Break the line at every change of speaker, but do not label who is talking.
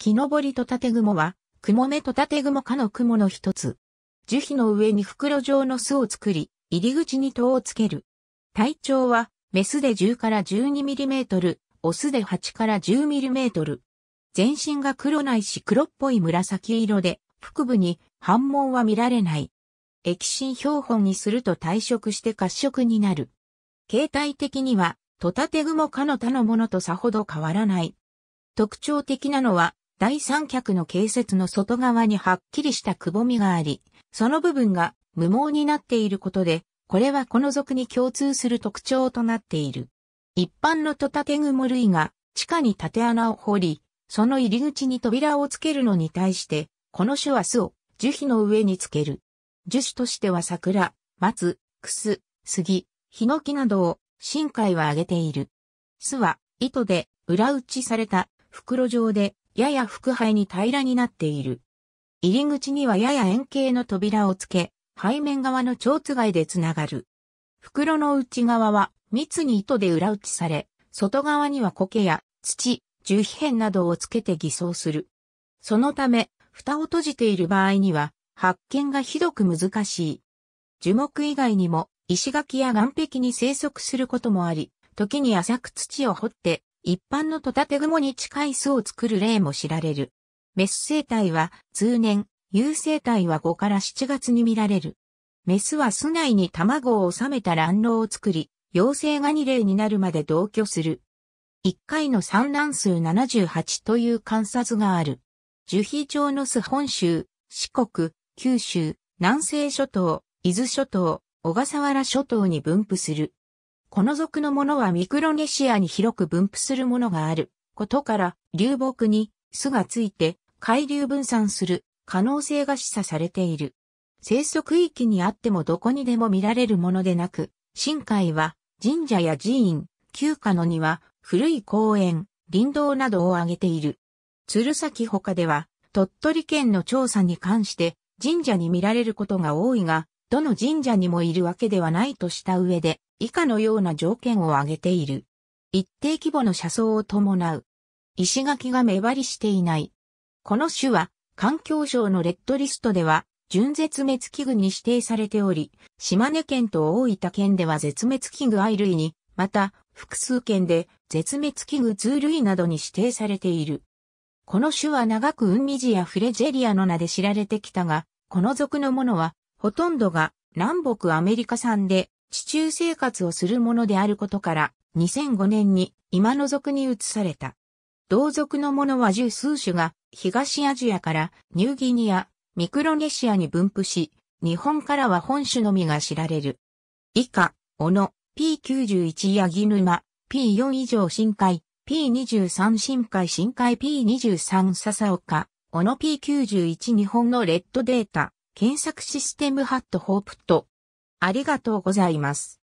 木登りトタテグモは、クモメトタテグモ科のクモの一つ。樹皮の上に袋状の巣を作り、入り口に戸をつける。体長は、メスで10から 12mm、オスで8から 10mm。全身が黒ないし黒っぽい紫色で、腹部に反毛は見られない。液芯標本にすると退色して褐色になる。形態的には、トタテグモ科の他のものとさほど変わらない。特徴的なのは、第三脚の形節の外側にはっきりしたくぼみがあり、その部分が無毛になっていることで、これはこの属に共通する特徴となっている。一般のトタテグモ類が地下に縦穴を掘り、その入り口に扉をつけるのに対して、この種は巣を樹皮の上につける。樹種としては桜、松、クス、杉、ヒノキなどを深海は挙げている。巣は糸で裏打ちされた袋状でやや腹背に平らになっている。入り口にはやや円形の扉をつけ、背面側の蝶つがいでつながる。袋の内側は密に糸で裏打ちされ、外側には苔や土、樹皮片などをつけて偽装する。そのため、蓋を閉じている場合には、発見がひどく難しい。樹木以外にも、石垣や岩壁に生息することもあり、時に浅く土を掘って一般のトタテグモに近い巣を作る例も知られる。メス生態は通年、有生態は5から7月に見られる。メスは巣内に卵を収めた卵巣を作り、陽性が2例になるまで同居する。1回の産卵数78という観察がある。樹皮状の巣本州、四国、九州、南西諸島、伊豆諸島、小笠原諸島に分布する。この属のものはミクロネシアに広く分布するものがあることから流木に巣がついて海流分散する可能性が示唆されている。生息域にあってもどこにでも見られるものでなく、深海は神社や寺院、旧家の庭、古い公園、林道などを挙げている。鶴崎他では鳥取県の調査に関して神社に見られることが多いが、どの神社にもいるわけではないとした上で、以下のような条件を挙げている。一定規模の車窓を伴う。石垣が目張りしていない。この種は、環境省のレッドリストでは、準絶滅危惧に指定されており、島根県と大分県では絶滅危惧愛類に、また、複数県で絶滅危惧通類などに指定されている。この種は長くウンミジやフレジェリアの名で知られてきたが、この属のものは、ほとんどが南北アメリカ産で地中生活をするものであることから、2005年に今の族に移された。同族のものは十数種が東アジアからニューギニア、ミクロネシアに分布し、日本からは本種のみが知られる。以下、小野、P91 ヤギ沼、P4 以上深海、P23 深海深海 P23 笹岡、小野 P91 日本のレッドデータ、検索システムハットホープト、ありがとうございます。